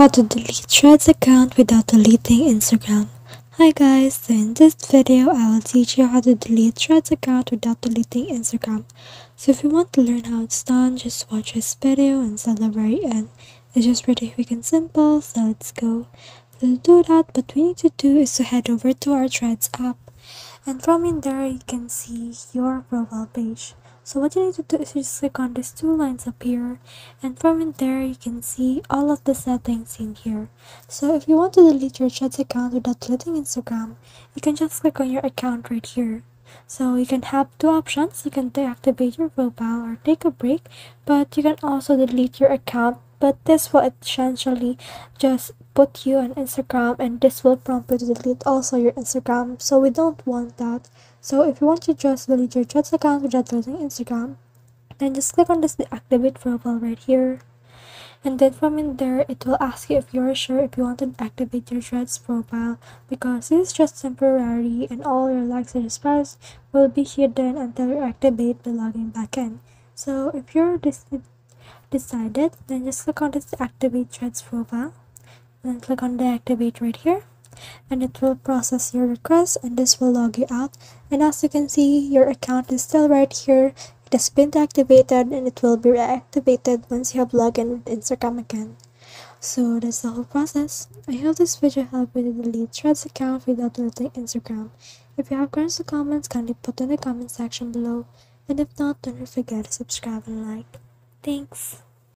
how to delete Threads account without deleting Instagram. Hi guys, so in this video I will teach you how to delete Threads account without deleting Instagram. So if you want to learn how it's done, just watch this video until the very end. It's just pretty quick and simple, so let's go. To do that, what we need to do is to head over to our Threads app. And from in there you can see your profile page. So what you need to do is just click on these two lines up here and from there you can see all of the settings in here. So if you want to delete your chat account without deleting Instagram, you can just click on your account right here. So you can have two options. You can deactivate your profile or take a break, but you can also delete your account. But this will essentially just put you on Instagram and this will prompt you to delete also your Instagram. So we don't want that. So if you want to just delete your Threads account without deleting Instagram, then just click on this deactivate profile right here. And then from in there, it will ask you if you're sure if you want to activate your Threads profile because this is just temporary and all your likes and subscribes will be hidden until you activate the login back in. So if you're decided, then just click on this activate Threads profile. Then click on the activate right here and it will process your request and this will log you out. And as you can see your account is still right here. It has been activated and it will be reactivated once you have logged in with instagram again. So that's the whole process. I hope this video helped you to delete threads account without deleting instagram. If you have questions or comments kindly put in the comment section below. And if not don't forget to subscribe and like thanks